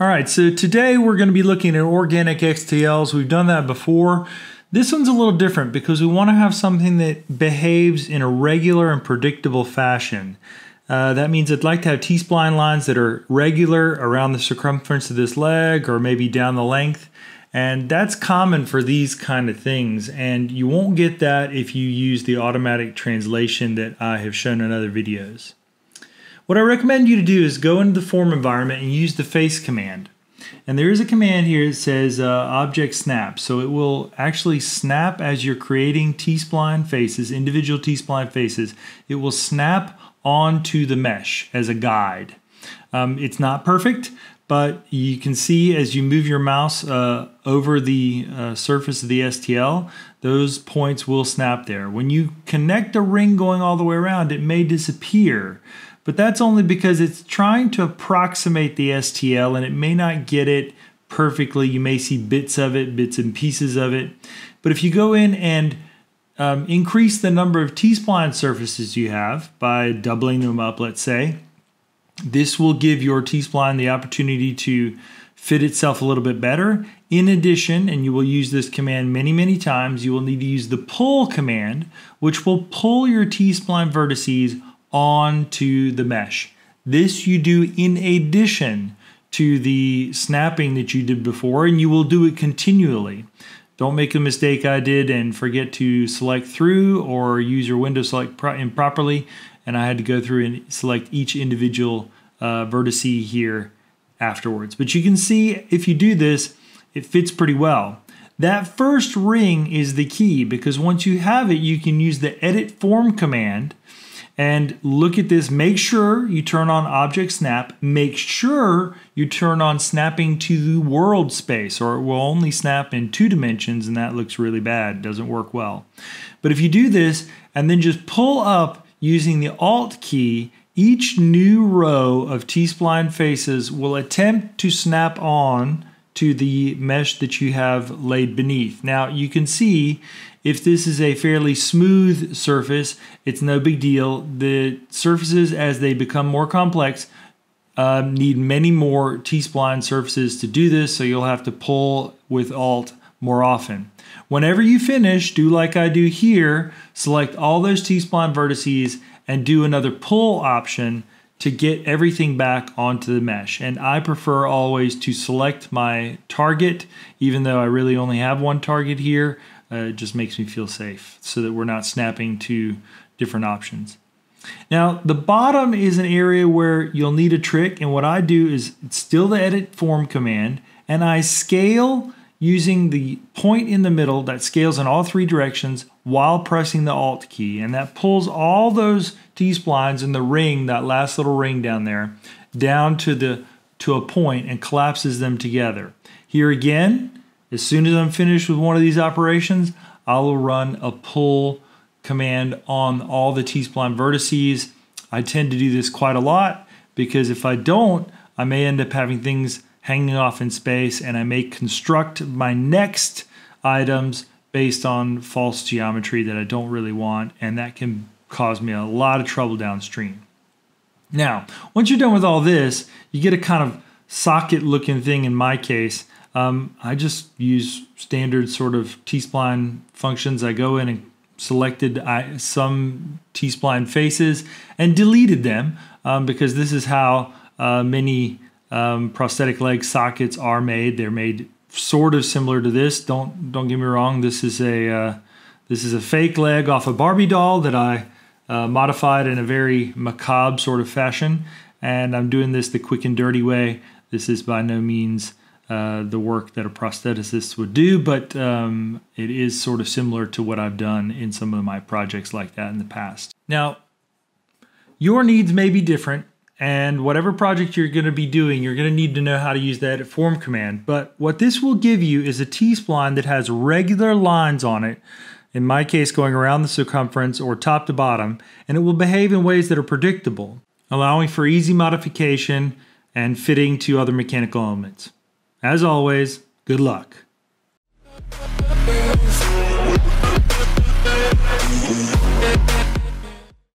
All right, so today we're going to be looking at organic STLs. We've done that before. This one's a little different because we want to have something that behaves in a regular and predictable fashion. Uh, that means I'd like to have T-spline lines that are regular around the circumference of this leg or maybe down the length. And that's common for these kind of things. And you won't get that if you use the automatic translation that I have shown in other videos. What I recommend you to do is go into the form environment and use the face command. And there is a command here that says uh, object snap. So it will actually snap as you're creating T-spline faces, individual T-spline faces. It will snap onto the mesh as a guide. Um, it's not perfect, but you can see as you move your mouse uh, over the uh, surface of the STL, those points will snap there. When you connect a ring going all the way around, it may disappear but that's only because it's trying to approximate the STL and it may not get it perfectly. You may see bits of it, bits and pieces of it. But if you go in and um, increase the number of T-spline surfaces you have by doubling them up, let's say, this will give your T-spline the opportunity to fit itself a little bit better. In addition, and you will use this command many, many times, you will need to use the pull command, which will pull your T-spline vertices onto the mesh. This you do in addition to the snapping that you did before, and you will do it continually. Don't make the mistake I did and forget to select through or use your window select improperly, and I had to go through and select each individual uh, vertex here afterwards. But you can see if you do this, it fits pretty well. That first ring is the key because once you have it, you can use the edit form command and look at this. Make sure you turn on object snap. Make sure you turn on snapping to the world space, or it will only snap in two dimensions, and that looks really bad. Doesn't work well. But if you do this and then just pull up using the Alt key, each new row of T-spline faces will attempt to snap on to the mesh that you have laid beneath. Now you can see if this is a fairly smooth surface, it's no big deal. The surfaces, as they become more complex, um, need many more T-spline surfaces to do this, so you'll have to pull with Alt more often. Whenever you finish, do like I do here, select all those T-spline vertices and do another pull option to get everything back onto the mesh. And I prefer always to select my target, even though I really only have one target here. Uh, it just makes me feel safe so that we're not snapping to different options. Now, the bottom is an area where you'll need a trick, and what I do is it's still the edit form command, and I scale using the point in the middle that scales in all three directions while pressing the Alt key, and that pulls all those T-splines in the ring, that last little ring down there, down to the to a point and collapses them together. Here again, as soon as I'm finished with one of these operations, I will run a pull command on all the T-spline vertices. I tend to do this quite a lot because if I don't, I may end up having things hanging off in space and I may construct my next items based on false geometry that I don't really want and that can cause me a lot of trouble downstream. Now, once you're done with all this, you get a kind of socket looking thing in my case um, I just use standard sort of T-spline functions. I go in and selected I, some T-spline faces and deleted them um, because this is how uh, many um, prosthetic leg sockets are made. They're made sort of similar to this. Don't don't get me wrong. This is a uh, this is a fake leg off a Barbie doll that I uh, modified in a very macabre sort of fashion, and I'm doing this the quick and dirty way. This is by no means uh, the work that a prostheticist would do, but um, it is sort of similar to what I've done in some of my projects like that in the past. Now, your needs may be different, and whatever project you're going to be doing, you're going to need to know how to use that form command. But what this will give you is a T-spline that has regular lines on it, in my case going around the circumference or top to bottom, and it will behave in ways that are predictable, allowing for easy modification and fitting to other mechanical elements. As always, good luck.